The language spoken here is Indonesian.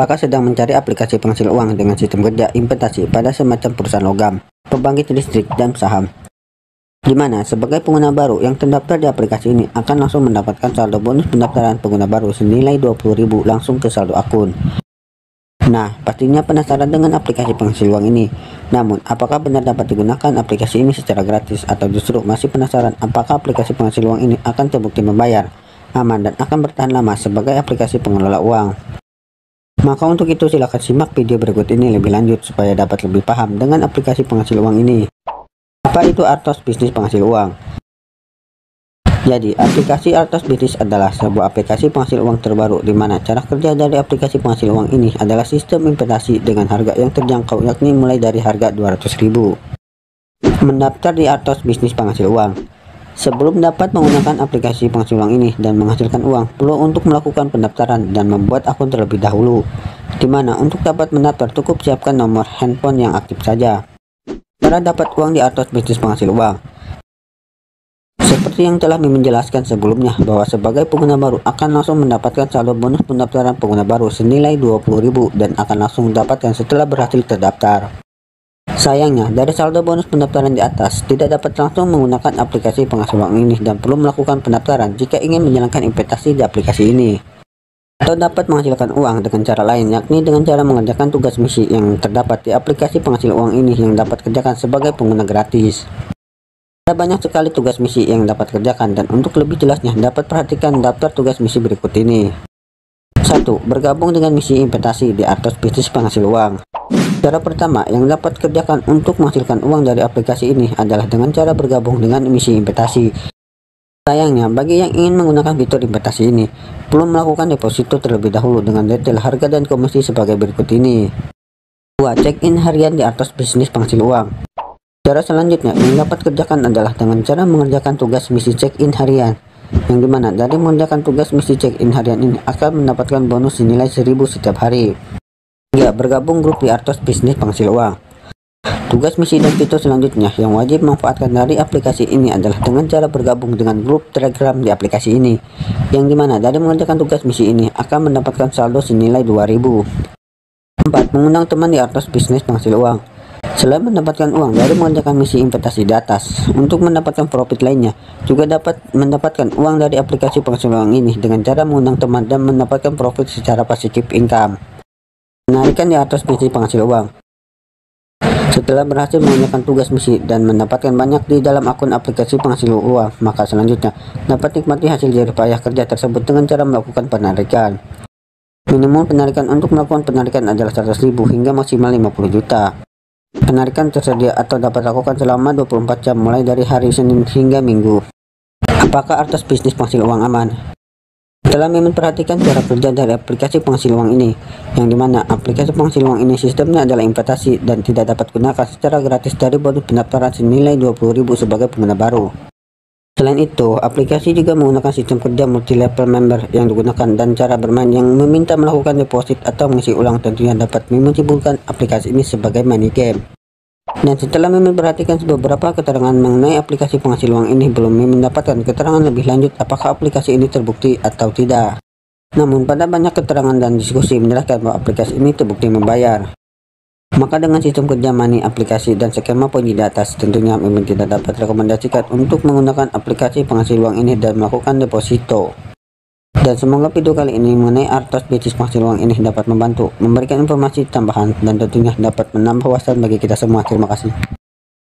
Apakah sedang mencari aplikasi penghasil uang dengan sistem kerja investasi pada semacam perusahaan logam, pembangkit listrik, dan saham? Di mana sebagai pengguna baru yang terdaftar di aplikasi ini akan langsung mendapatkan saldo bonus pendaftaran pengguna baru senilai 20.000 langsung ke saldo akun. Nah, pastinya penasaran dengan aplikasi penghasil uang ini. Namun, apakah benar dapat digunakan aplikasi ini secara gratis atau justru masih penasaran apakah aplikasi penghasil uang ini akan terbukti membayar, aman, dan akan bertahan lama sebagai aplikasi pengelola uang? Maka untuk itu silahkan simak video berikut ini lebih lanjut supaya dapat lebih paham dengan aplikasi penghasil uang ini. Apa itu Artos Bisnis Penghasil Uang? Jadi, aplikasi Artos Bisnis adalah sebuah aplikasi penghasil uang terbaru di mana cara kerja dari aplikasi penghasil uang ini adalah sistem investasi dengan harga yang terjangkau yakni mulai dari harga 200.000. Mendaftar di Artos Bisnis Penghasil Uang Sebelum dapat menggunakan aplikasi penghasil uang ini dan menghasilkan uang, perlu untuk melakukan pendaftaran dan membuat akun terlebih dahulu. Di mana untuk dapat mendaftar cukup siapkan nomor handphone yang aktif saja. Cara dapat uang di atas bisnis penghasil uang. Seperti yang telah Mimin jelaskan sebelumnya bahwa sebagai pengguna baru akan langsung mendapatkan saldo bonus pendaftaran pengguna baru senilai 20.000 dan akan langsung mendapatkan setelah berhasil terdaftar. Sayangnya, dari saldo bonus pendaftaran di atas, tidak dapat langsung menggunakan aplikasi penghasil uang ini dan perlu melakukan pendaftaran jika ingin menjalankan investasi di aplikasi ini. Atau dapat menghasilkan uang dengan cara lain, yakni dengan cara mengerjakan tugas misi yang terdapat di aplikasi penghasil uang ini yang dapat kerjakan sebagai pengguna gratis. Ada banyak sekali tugas misi yang dapat kerjakan dan untuk lebih jelasnya dapat perhatikan daftar tugas misi berikut ini. 1. Bergabung dengan misi investasi di atas bisnis penghasil uang. Cara pertama yang dapat kerjakan untuk menghasilkan uang dari aplikasi ini adalah dengan cara bergabung dengan misi investasi. Sayangnya, bagi yang ingin menggunakan fitur investasi ini, perlu melakukan deposito terlebih dahulu dengan detail harga dan komisi sebagai berikut ini. 2. Check-in harian di atas bisnis penghasil uang. Cara selanjutnya yang dapat kerjakan adalah dengan cara mengerjakan tugas misi check-in harian yang di mana dari mengerjakan tugas misi check-in harian ini akan mendapatkan bonus senilai 1000 setiap hari. Ya, bergabung grup di Artos Bisnis Penghasil Uang. Tugas misi dan fitur selanjutnya yang wajib memanfaatkan dari aplikasi ini adalah dengan cara bergabung dengan grup telegram di aplikasi ini yang di mana dari mengerjakan tugas misi ini akan mendapatkan saldo senilai 2000 4. Mengundang teman di Artos Bisnis Penghasil Uang Selain mendapatkan uang dari mengerjakan misi investasi di atas, untuk mendapatkan profit lainnya, juga dapat mendapatkan uang dari aplikasi penghasil uang ini dengan cara mengundang teman dan mendapatkan profit secara positif income. Menarikan di atas misi penghasil uang. Setelah berhasil mengerjakan tugas misi dan mendapatkan banyak di dalam akun aplikasi penghasil uang, maka selanjutnya dapat nikmati hasil jerih payah kerja tersebut dengan cara melakukan penarikan. Minimum penarikan untuk melakukan penarikan adalah 100.000 hingga maksimal 50 juta. Penarikan tersedia atau dapat lakukan selama 24 jam mulai dari hari Senin hingga Minggu. Apakah atas bisnis penghasil uang aman? Setelah memperhatikan cara kerja dari aplikasi penghasil uang ini, yang di mana aplikasi penghasil uang ini sistemnya adalah investasi dan tidak dapat gunakan secara gratis dari bonus pendaftaran senilai 20.000 sebagai pengguna baru. Selain itu, aplikasi juga menggunakan sistem kerja multi-level member yang digunakan dan cara bermain yang meminta melakukan deposit atau mengisi ulang tentunya dapat memunculkan aplikasi ini sebagai money game. Dan setelah Mimin perhatikan beberapa keterangan mengenai aplikasi penghasil uang ini belum Mimin mendapatkan keterangan lebih lanjut apakah aplikasi ini terbukti atau tidak. Namun pada banyak keterangan dan diskusi menjelaskan bahwa aplikasi ini terbukti membayar. Maka dengan sistem kerja money aplikasi dan skema poin di atas tentunya Mimin tidak dapat rekomendasikan untuk menggunakan aplikasi penghasil uang ini dan melakukan deposito. Dan semoga video kali ini mengenai artos bisnis penghasil uang ini dapat membantu memberikan informasi tambahan dan tentunya dapat menambah wawasan bagi kita semua. Terima kasih.